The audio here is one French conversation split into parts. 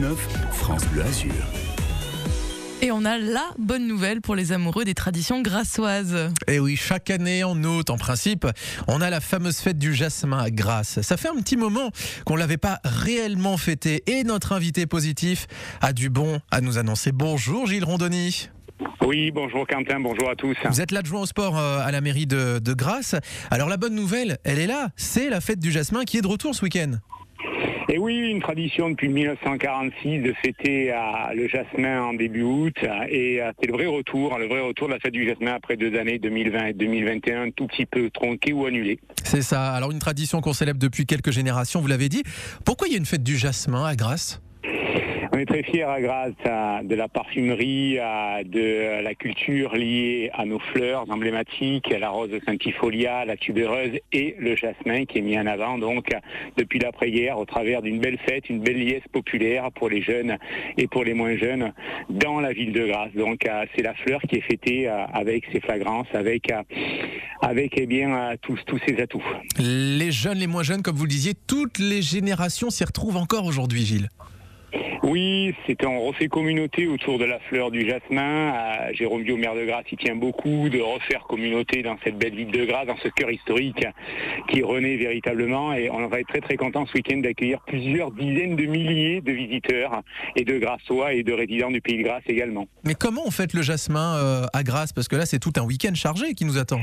9, France Bleu Azur. Et on a la bonne nouvelle pour les amoureux des traditions grassoises. Et oui, chaque année en août, en principe, on a la fameuse fête du jasmin à Grasse. Ça fait un petit moment qu'on l'avait pas réellement fêté et notre invité positif a du bon à nous annoncer. Bonjour Gilles Rondoni. Oui, bonjour Quentin, bonjour à tous. Vous êtes l'adjoint au sport euh, à la mairie de, de Grasse. Alors la bonne nouvelle, elle est là, c'est la fête du jasmin qui est de retour ce week-end. Et oui, une tradition depuis 1946 de fêter euh, le jasmin en début août. Et euh, c'est le vrai retour, le vrai retour de la fête du jasmin après deux années, 2020 et 2021, tout petit peu tronqué ou annulé. C'est ça. Alors une tradition qu'on célèbre depuis quelques générations, vous l'avez dit. Pourquoi il y a une fête du jasmin à Grasse? On est très fiers à grâce de la parfumerie, de la culture liée à nos fleurs emblématiques, la rose saintifolia, la tubéreuse et le jasmin qui est mis en avant donc depuis l'après-guerre au travers d'une belle fête, une belle liesse populaire pour les jeunes et pour les moins jeunes dans la ville de Grasse. Donc euh, c'est la fleur qui est fêtée euh, avec ses flagrances, avec euh, avec eh bien tous tous ses atouts. Les jeunes, les moins jeunes, comme vous le disiez, toutes les générations s'y retrouvent encore aujourd'hui, Gilles. Oui, c'est un refait communauté autour de la fleur du jasmin. Jérôme Bio, maire de Grasse, il tient beaucoup de refaire communauté dans cette belle ville de Grasse, dans ce cœur historique qui renaît véritablement. Et on va être très très content ce week-end d'accueillir plusieurs dizaines de milliers de visiteurs et de Grassois et de résidents du pays de Grasse également. Mais comment on fête le jasmin euh, à Grasse Parce que là, c'est tout un week-end chargé qui nous attend.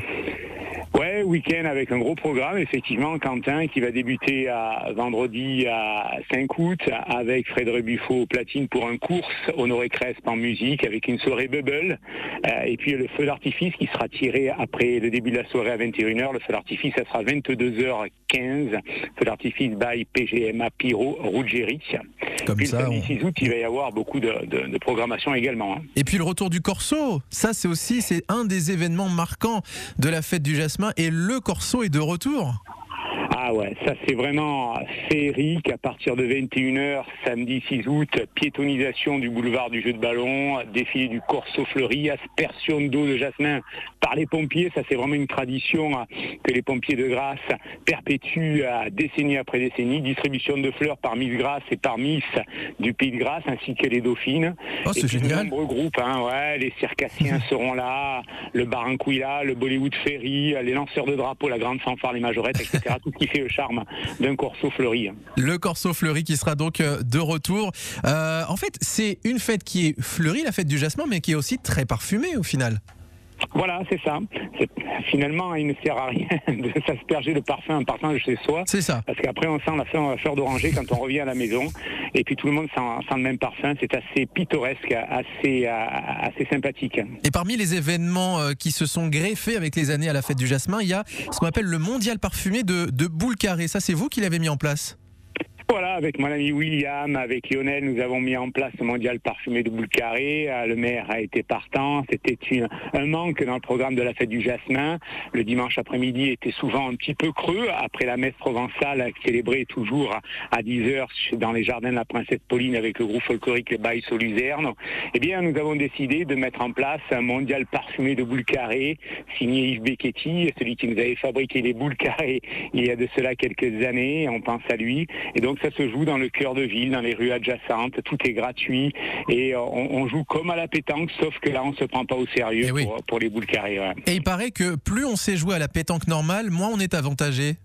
Ouais, week-end avec un gros programme, effectivement, Quentin, qui va débuter à vendredi à 5 août avec Frédéric Buffo platine pour un course honoré Cresp en musique avec une soirée bubble. Euh, et puis le feu d'artifice qui sera tiré après le début de la soirée à 21h. Le feu d'artifice, ça sera 22h15. Feu d'artifice by PGMA Pyro Ruggieri. Comme ça, le 6 août, il va y avoir beaucoup de, programmation également. Hein. Et puis le retour du Corso, ça c'est aussi c'est un des événements marquants de la fête du Jasmin et le Corso est de retour. Ah ouais, ça c'est vraiment féerique. À partir de 21h, samedi 6 août, piétonisation du boulevard du jeu de ballon, défilé du Corso Fleuri, aspersion d'eau de jasmin par les pompiers. Ça c'est vraiment une tradition que les pompiers de Grasse perpétuent décennie après décennie. Distribution de fleurs par Miss Grasse et par Miss du Pays de Grasse, ainsi que les Dauphines. Oh, c'est génial. De nombreux groupes, hein, ouais, les circassiens seront là, le Barranquilla, le Bollywood Ferry, les lanceurs de drapeaux, la grande fanfare, les majorettes, etc. Qui fait le charme d'un Corso fleuri. Le Corso fleuri qui sera donc euh, de retour. Euh, en fait, c'est une fête qui est fleurie, la fête du jasmin, mais qui est aussi très parfumée au final. Voilà, c'est ça. Finalement, il ne sert à rien de s'asperger de parfum en partant de chez soi. C'est ça. Parce qu'après, on sent la fleur, d'oranger quand on revient à la maison. Et puis tout le monde sent, le même parfum. C'est assez pittoresque, assez, euh, assez sympathique. Et parmi les événements euh, qui se sont greffés avec les années à la fête du jasmin, il y a ce qu'on appelle le mondial parfumé de, de boule carrée. Ça, c'est vous qui l'avez mis en place? Voilà, avec mon ami William, avec Lionel, nous avons mis en place le mondial parfumé de boule carré. Euh, le maire a été partant. C'était un manque dans le programme de la fête du jasmin. Le dimanche après-midi était souvent un petit peu creux après la messe provençale célébrée toujours à 10h dans les jardins de la princesse Pauline avec le groupe folklorique Les Bails au Luzerne. Eh bien, nous avons décidé de mettre en place un mondial parfumé de boule carré signé Yves Becchetti, celui qui nous avait fabriqué les boules carrées il y a de cela quelques années. On pense à lui. Et donc, ça se joue dans le cœur de ville, dans les rues adjacentes, tout est gratuit et euh, on, joue comme à la pétanque, sauf que là on se prend pas au sérieux eh pour, les boules carrées. Et il paraît que plus on sait jouer à la pétanque normale, moins on est avantagé.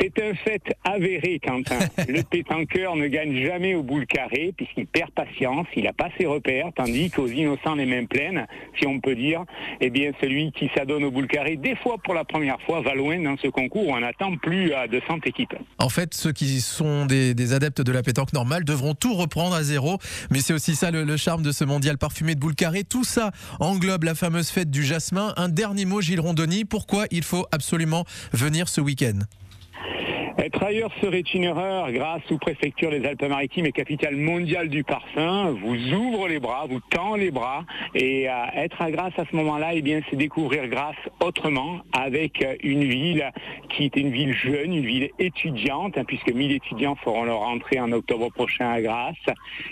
C'est un fait avéré, Quentin. le pétanqueur ne gagne jamais au boule carré puisqu'il perd patience, il n'a pas ses repères, tandis qu'aux innocents les mains pleines, si on peut dire, eh bien celui qui s'adonne au boule carré, des fois pour la première fois, va loin dans ce concours où on attend plus de 100 équipes. En fait, ceux qui sont des, adeptes de la pétanque normale devront tout reprendre à zéro, mais c'est aussi ça le, le, charme de ce mondial parfumé de boule carré. Tout ça englobe la fameuse fête du jasmin. Un dernier mot, Gilles Rondoni, pourquoi il faut absolument venir ce week-end? Être ailleurs serait une erreur. Grâce sous préfecture des Alpes-Maritimes et capitale mondiale du parfum, vous ouvre les bras, vous tend les bras. Et euh, être à Grasse à ce moment-là, eh bien, c'est découvrir Grasse autrement, avec euh, une ville qui est une ville jeune, une ville étudiante, hein, puisque 1000 étudiants feront leur entrée en octobre prochain à Grasse.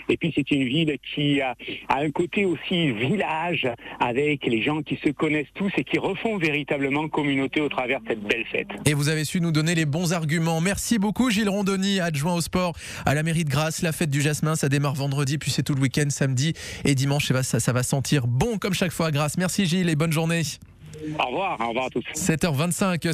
Et puis c'est une ville qui a, a un côté aussi village, avec les gens qui se connaissent tous et qui refont véritablement communauté au travers de cette belle fête. Et vous avez su nous donner les bons arguments Merci beaucoup Gilles Rondoni, adjoint au sport à la mairie de Grasse. La fête du jasmin, ça démarre vendredi, puis c'est tout le week-end, samedi et dimanche. Et ça, ça va sentir bon comme chaque fois à Grasse. Merci Gilles et bonne journée. Au revoir, au revoir à tous. 7h25.